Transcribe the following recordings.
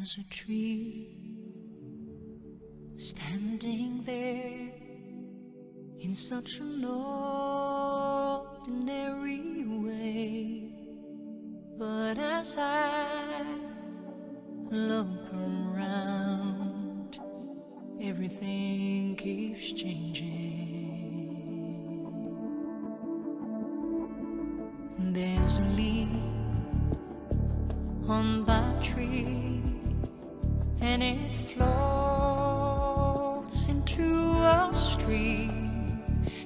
as a tree standing there in such an ordinary way. But as I look around, everything keeps changing. There's a leaf on that tree and it floats into a stream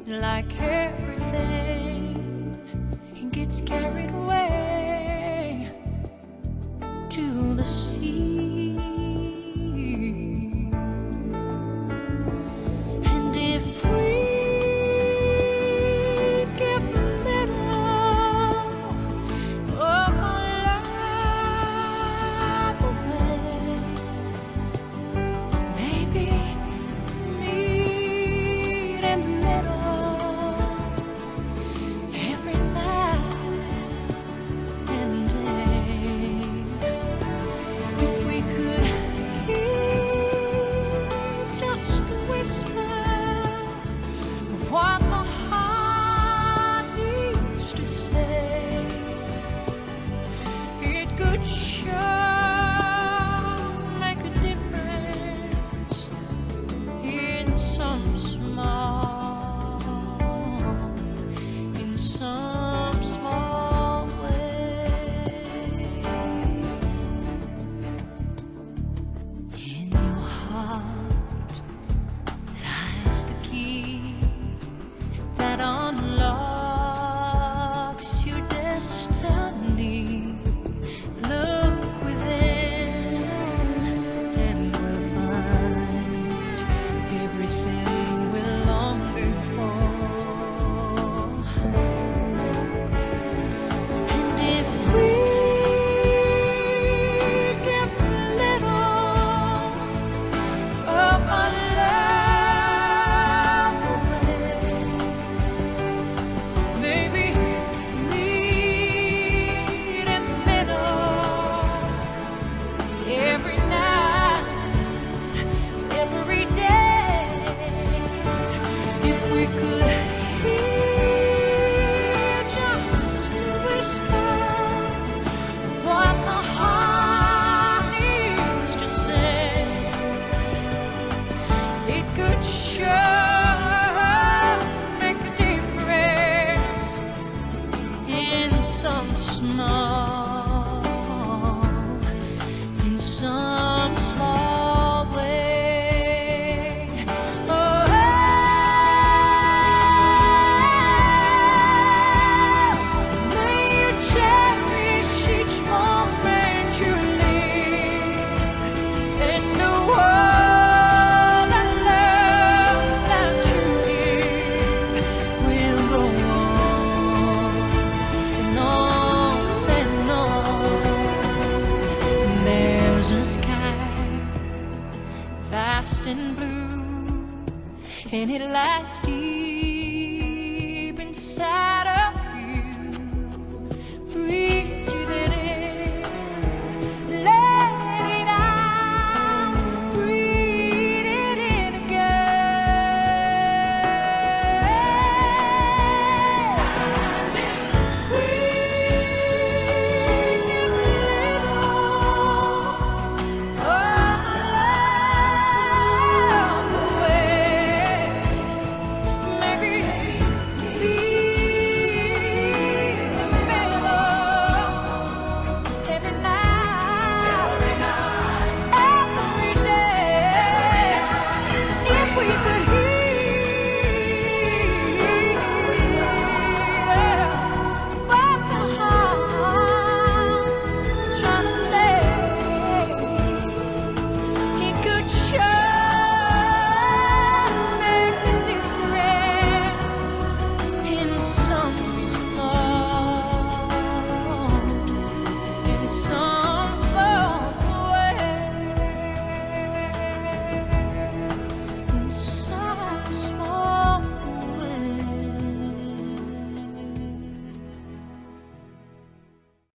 like everything it gets carried away to the sea. some No. and it lies deep inside.